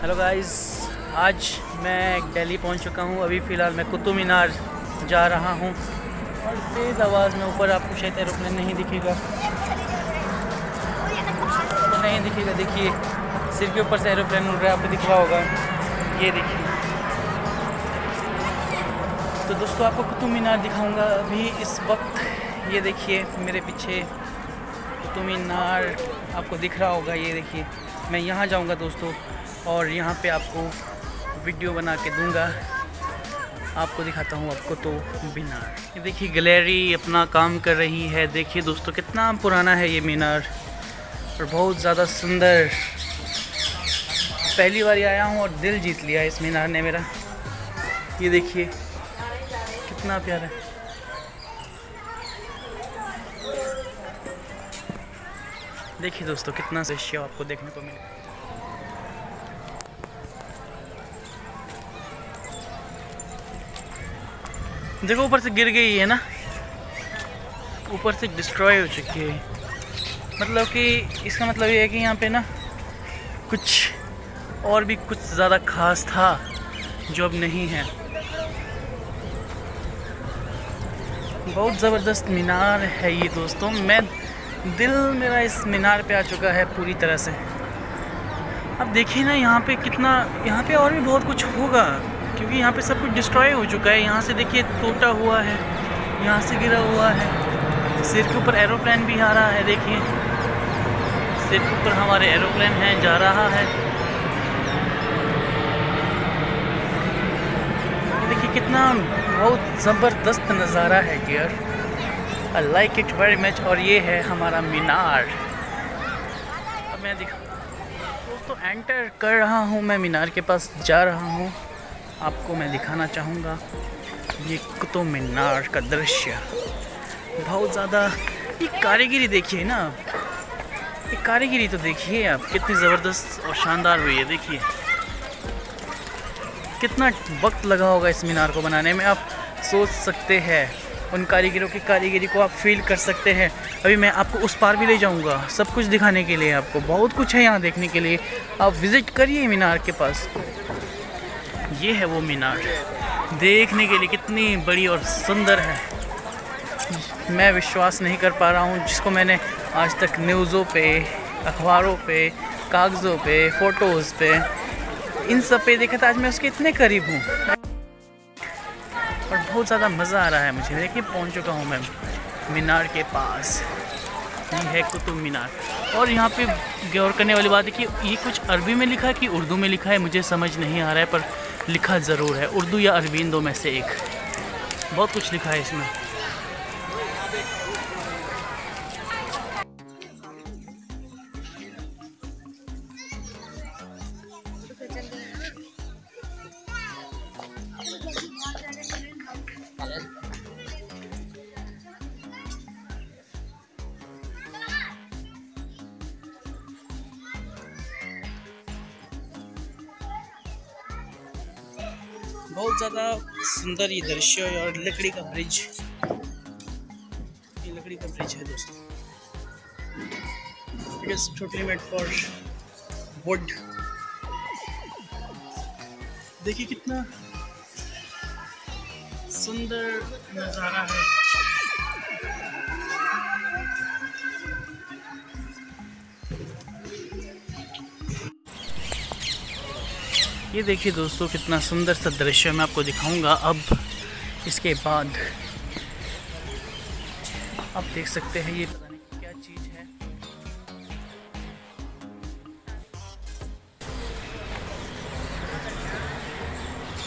Hello guys आज मैं दिल्ली पहुँच चुका हूँ। अभी फ़िलहाल मैं कुतुब मीनार जा रहा हूँ। और तेज़ आवाज़ में ऊपर आपको शायद एरोप्लेन नहीं दिखेगा। तो नहीं दिखेगा। देखिए, सिर के ऊपर से एरोप्लेन उड़ रहा है। आपको दिख रहा होगा। ये देखिए। तो दोस्तों, आपको कुतुब मीनार दिखाऊँगा। अभी इस वक्त, ये देखिए, मेरे पीछे कुतुब मीनार आपको दिख रहा होगा। ये देखिए, मैं यहाँ जाऊँगा दोस्तों। और यहाँ पे आपको वीडियो बना के दूँगा। आपको दिखाता हूँ आपको तो मीनार। ये देखिए, गैलरी अपना काम कर रही है। देखिए दोस्तों, कितना पुराना है ये मीनार। और बहुत ज़्यादा सुंदर। पहली बार आया हूँ और दिल जीत लिया इस मीनार ने मेरा। ये देखिए, कितना प्यारा देखिए दोस्तों, कितना दृश्य आपको देखने को मिले देखो, ऊपर से गिर गई है ना? ऊपर से डिस्ट्रॉय हो चुकी है। मतलब कि इसका मतलब ये है कि यहाँ पे ना, कुछ और भी कुछ ज़्यादा खास था जो अब नहीं है। बहुत ज़बरदस्त मीनार है ये दोस्तों। मैं दिल मेरा इस मीनार पे आ चुका है पूरी तरह से। अब देखिए ना, यहाँ पे कितना, यहाँ पे और भी बहुत कुछ होगा। क्योंकि यहाँ पे सब कुछ डिस्ट्रॉय हो चुका है। यहाँ से देखिए टूटा हुआ है, यहाँ से गिरा हुआ है। सिर के ऊपर एरोप्लेन भी आ रहा है, देखिए। सिर के ऊपर हमारे एरोप्लेन हैं, जा रहा है। देखिए कितना बहुत ज़बरदस्त नज़ारा है dear I like it very much और ये है हमारा मीनार। अब मैं दिखा दोस्तों एंटर कर रहा हूँ मैं मीनार के पास, जा रहा हूँ। आपको मैं दिखाना चाहूँगा ये कुतुब मीनार का दृश्य। बहुत ज़्यादा ये कारीगिरी देखिए ना। ये कारीगिरी तो देखिए आप, कितनी ज़बरदस्त और शानदार हुई है, देखिए। कितना वक्त लगा होगा इस मीनार को बनाने में, आप सोच सकते हैं। उन कारीगरों की कारीगरी को आप फील कर सकते हैं। अभी मैं आपको उस पार भी ले जाऊँगा, सब कुछ दिखाने के लिए आपको। बहुत कुछ है यहाँ देखने के लिए। आप विज़िट करिए मीनार के पास। ये है वो मीनार। देखने के लिए कितनी बड़ी और सुंदर है। मैं विश्वास नहीं कर पा रहा हूँ, जिसको मैंने आज तक न्यूज़ों पे, अखबारों पे, कागज़ों पे, फ़ोटोज़ पे, इन सब पे देखा था, आज मैं उसके इतने करीब हूँ। और बहुत ज़्यादा मज़ा आ रहा है मुझे। देखिए, पहुँच चुका हूँ मैं मीनार के पास। ये है कुतुब मीनार। और यहाँ पे गौर करने वाली बात है कि ये कुछ अरबी में लिखा है कि उर्दू में लिखा है, मुझे समझ नहीं आ रहा है, पर लिखा ज़रूर है, उर्दू या अरबी दो में से एक। बहुत कुछ लिखा है इसमें। बहुत ज़्यादा सुंदर ये दृश्य है और लकड़ी का ब्रिज। ये लकड़ी का ब्रिज है दोस्तों। It is totally made for wood देखिए कितना सुंदर नज़ारा है। ये देखिए दोस्तों, कितना सुंदर सा दृश्य मैं आपको दिखाऊँगा अब, इसके बाद। आप देख सकते हैं ये पता नहीं क्या चीज़ है।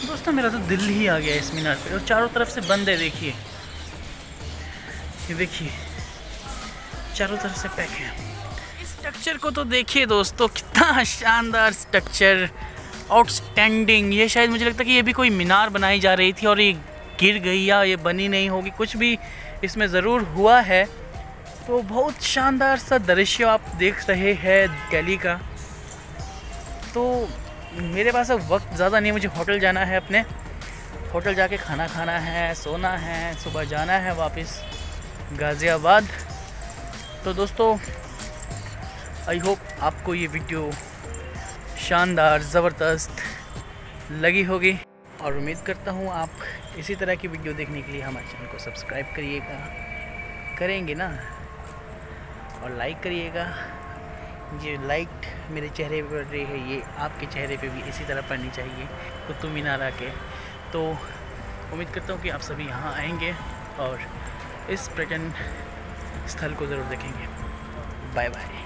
दोस्तों, मेरा तो दिल ही आ गया इस मीनार पे। और चारों तरफ़ से बंद है, देखिए। ये देखिए, चारों तरफ़ से पैक है। स्ट्रक्चर को तो देखिए दोस्तों, कितना शानदार स्ट्रक्चर आउटस्टैंडिंग ये शायद मुझे लगता है कि ये भी कोई मीनार बनाई जा रही थी और ये गिर गई या ये बनी नहीं होगी। कुछ भी इसमें ज़रूर हुआ है। तो बहुत शानदार सा दृश्य आप देख रहे हैं दिल्ली का। तो मेरे पास अब वक्त ज़्यादा नहीं मुझे होटल जाना है अपने। होटल जाके खाना खाना है, सोना है, सुबह जाना है वापस गाज़ियाबाद। तो दोस्तों आई होप आपको ये वीडियो शानदार, ज़बरदस्त लगी होगी। और उम्मीद करता हूँ आप इसी तरह की वीडियो देखने के लिए हमारे चैनल को सब्सक्राइब करिएगा। करेंगे ना? और लाइक करिएगा। ये लाइट मेरे चेहरे पर रही है, ये आपके चेहरे पे भी इसी तरह पड़नी चाहिए कुतुब मीनार आके तो उम्मीद करता हूँ कि आप सभी यहाँ आएँगे और इस पर्यटन स्थल को ज़रूर देखेंगे। Bye bye